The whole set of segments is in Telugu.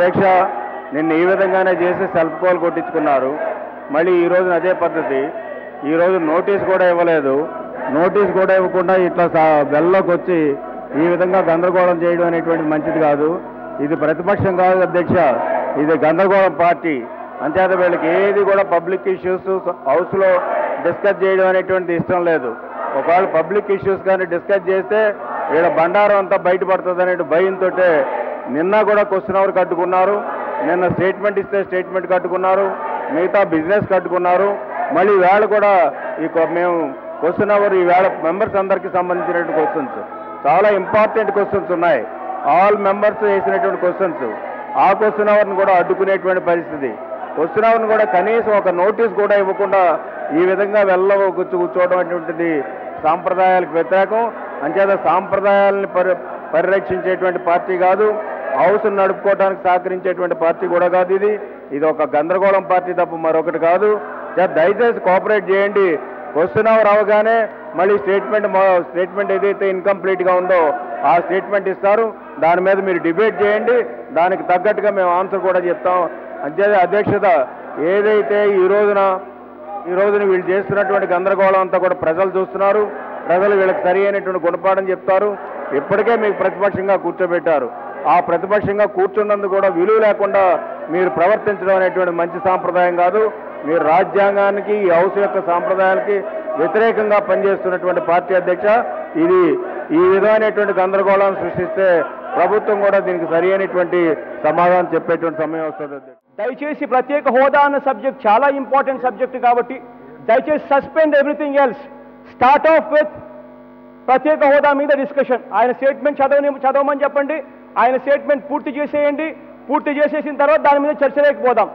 అధ్యక్ష నిన్న ఈ విధంగానే చేసి సెల్ఫ్ పోల్ కొట్టించుకున్నారు. మళ్ళీ ఈ రోజున అదే పద్ధతి. ఈ రోజు నోటీస్ కూడా ఇవ్వలేదు. నోటీస్ కూడా ఇవ్వకుండా ఇట్లా సా- వచ్చి ఈ విధంగా గందరగోళం చేయడం అనేటువంటి మంచిది కాదు. ఇది ప్రతిపక్షం కాదు అధ్యక్ష. ఇది గందరగోళం పార్టీ. అంతేత వీళ్ళకి ఏది కూడా పబ్లిక్ ఇష్యూస్ హౌస్లో డిస్కస్ చేయడం అనేటువంటిది ఇష్టం లేదు. ఒకవేళ పబ్లిక్ ఇష్యూస్ కానీ డిస్కస్ చేస్తే వీళ్ళ బండారం అంతా బయటపడుతుంది అనే భయంతో నిన్న కూడా క్వశ్చన్ అవర్ కట్టుకున్నారు. నిన్న స్టేట్మెంట్ ఇస్తే స్టేట్మెంట్ కట్టుకున్నారు. మిగతా బిజినెస్ కట్టుకున్నారు. మళ్ళీ వేళ కూడా ఈ మేము క్వశ్చన్ అవర్ ఈ వేళ మెంబర్స్ అందరికీ సంబంధించినటువంటి క్వశ్చన్స్ చాలా ఇంపార్టెంట్ క్వశ్చన్స్ ఉన్నాయి. ఆల్ మెంబర్స్ వేసినటువంటి క్వశ్చన్స్ ఆ క్వశ్చన్ అవర్ని కూడా అడ్డుకునేటువంటి పరిస్థితి. క్వశ్చన్ అవర్ని కూడా కనీసం ఒక నోటీస్ కూడా ఇవ్వకుండా ఈ విధంగా వెళ్ళ కూర్చోవడం అనేటువంటిది సాంప్రదాయాలకు వ్యతిరేకం. అంచేత సాంప్రదాయాలని పరి పరిరక్షించేటువంటి పార్టీ కాదు. హౌస్ నడుపుకోవడానికి సహకరించేటువంటి పార్టీ కూడా కాదు ఇది. ఇది ఒక గందరగోళం పార్టీ తప్ప మరొకటి కాదు. దయచేసి కోఆపరేట్ చేయండి. వస్తున్నావు రావగానే మళ్ళీ స్టేట్మెంట్ స్టేట్మెంట్ ఏదైతే ఇన్కంప్లీట్గా ఉందో ఆ స్టేట్మెంట్ ఇస్తారు. దాని మీద మీరు డిబేట్ చేయండి. దానికి తగ్గట్టుగా మేము ఆన్సర్ కూడా చెప్తాం. అంతే అధ్యక్షత ఏదైతే ఈ రోజున ఈ రోజున వీళ్ళు చేస్తున్నటువంటి గందరగోళం అంతా కూడా ప్రజలు చూస్తున్నారు. ప్రజలు వీళ్ళకి సరి అయినటువంటి గుణపాఠం చెప్తారు. ఇప్పటికే మీకు ప్రతిపక్షంగా కూర్చోబెట్టారు. ఆ ప్రతిపక్షంగా కూర్చున్నందుకు కూడా విలువ లేకుండా మీరు ప్రవర్తించడం అనేటువంటి మంచి సాంప్రదాయం కాదు. మీరు రాజ్యాంగానికి ఈ హౌస్ యొక్క సాంప్రదాయానికి వ్యతిరేకంగా పనిచేస్తున్నటువంటి పార్టీ అధ్యక్ష ఇది ఈ విధమైనటువంటి గందరగోళాన్ని సృష్టిస్తే ప్రభుత్వం కూడా దీనికి సరి అయినటువంటి సమాధానం చెప్పేటువంటి సమయం వస్తుంది దయచేసి ప్రత్యేక హోదా అన్న సబ్జెక్ట్ చాలా ఇంపార్టెంట్ సబ్జెక్ట్ కాబట్టి దయచేసి suspend everything else. Start off with ప్రత్యేక హోదా మీద డిస్కషన్. ఆయన స్టేట్మెంట్ చదవని చదవమని చెప్పండి. ఆయన స్టేట్మెంట్ పూర్తి చేసేయండి. పూర్తి చేసేసిన తర్వాత దాని మీద చర్చ లేకపోదాం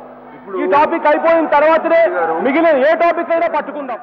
ఈ టాపిక్ అయిపోయిన తర్వాతనే మిగిలిన ఏ టాపిక్ అయినా పట్టుకుందాం.